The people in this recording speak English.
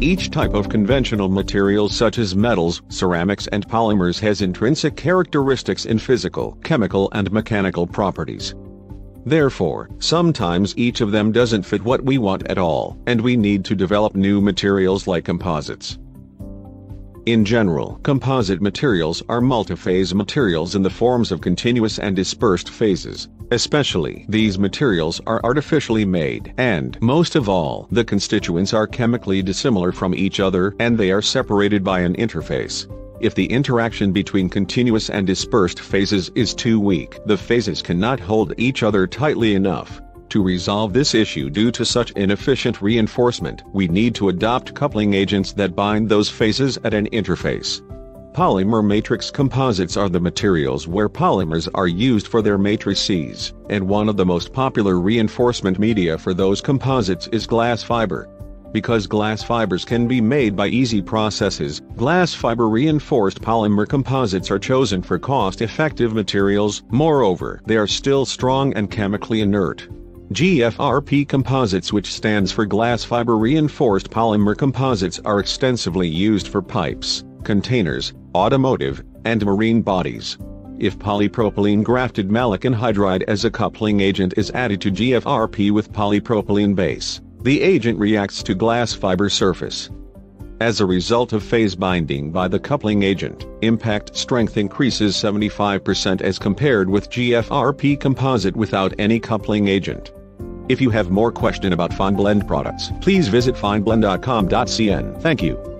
Each type of conventional materials such as metals, ceramics and polymers has intrinsic characteristics in physical, chemical and mechanical properties. Therefore, sometimes each of them doesn't fit what we want at all, and we need to develop new materials like composites. In general, composite materials are multiphase materials in the forms of continuous and dispersed phases. Especially, these materials are artificially made, and, most of all, the constituents are chemically dissimilar from each other and they are separated by an interface. If the interaction between continuous and dispersed phases is too weak, the phases cannot hold each other tightly enough. To resolve this issue due to such inefficient reinforcement, we need to adopt coupling agents that bind those phases at an interface. Polymer matrix composites are the materials where polymers are used for their matrices, and one of the most popular reinforcement media for those composites is glass fiber. Because glass fibers can be made by easy processes, glass fiber reinforced polymer composites are chosen for cost-effective materials, moreover, they are still strong and chemically inert. GFRP composites which stands for glass fiber reinforced polymer composites are extensively used for pipes, containers, automotive, and marine bodies. If polypropylene grafted maleic anhydride as a coupling agent is added to GFRP with polypropylene base, the agent reacts to glass fiber surface. As a result of phase binding by the coupling agent, impact strength increases 75% as compared with GFRP composite without any coupling agent. If you have more question about FineBlend products, please visit fineblend.com.cn. Thank you.